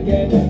Umur